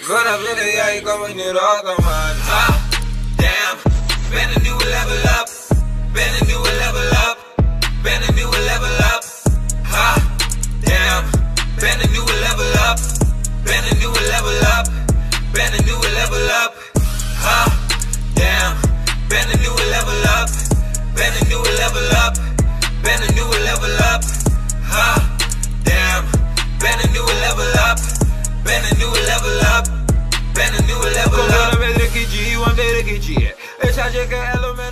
Gonna be the guy coming in rock, man. Ah, damn. Been a new level up. Been a new level up. Been a new level up. Ah, damn. Been a new level up. Been a new level up. Been a new level up. Level up. Been a new level up. Come on, I'm ready to get G, I'm ready to get G. It's how you get element of